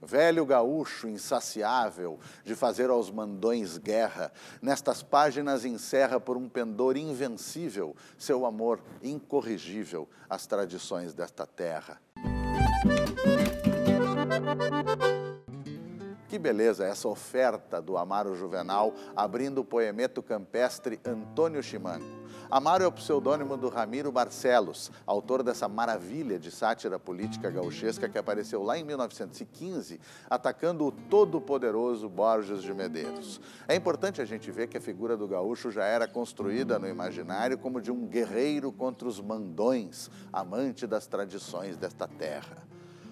velho gaúcho insaciável de fazer aos mandões guerra, nestas páginas encerra por um pendor invencível seu amor incorrigível às tradições desta terra. Que beleza essa oferta do Amaro Juvenal abrindo o poemeto campestre Antônio Chimango. Amaro é o pseudônimo do Ramiro Barcelos, autor dessa maravilha de sátira política gauchesca que apareceu lá em 1915, atacando o todo-poderoso Borges de Medeiros. É importante a gente ver que a figura do gaúcho já era construída no imaginário como de um guerreiro contra os mandões, amante das tradições desta terra.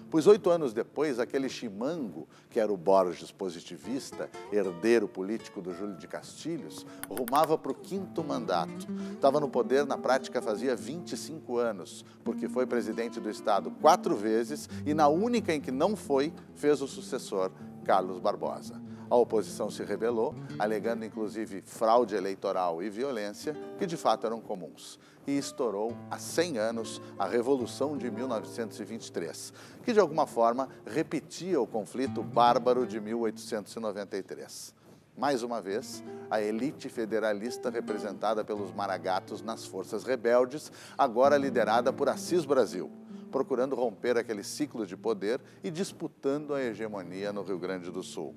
Pois oito anos depois, aquele chimango, que era o Borges positivista, herdeiro político do Júlio de Castilhos, rumava para o quinto mandato. Estava no poder, na prática, fazia 25 anos, porque foi presidente do Estado quatro vezes e, na única em que não foi, fez o sucessor, Carlos Barbosa. A oposição se rebelou, alegando inclusive fraude eleitoral e violência, que de fato eram comuns. E estourou há 100 anos a Revolução de 1923, que de alguma forma repetia o conflito bárbaro de 1893. Mais uma vez, a elite federalista representada pelos maragatos nas forças rebeldes, agora liderada por Assis Brasil, procurando romper aquele ciclo de poder e disputando a hegemonia no Rio Grande do Sul.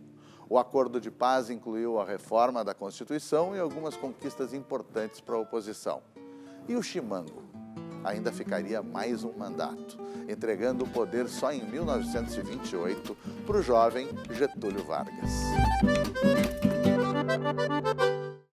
O acordo de paz incluiu a reforma da Constituição e algumas conquistas importantes para a oposição. E o Chimango? Ainda ficaria mais um mandato, entregando o poder só em 1928 para o jovem Getúlio Vargas.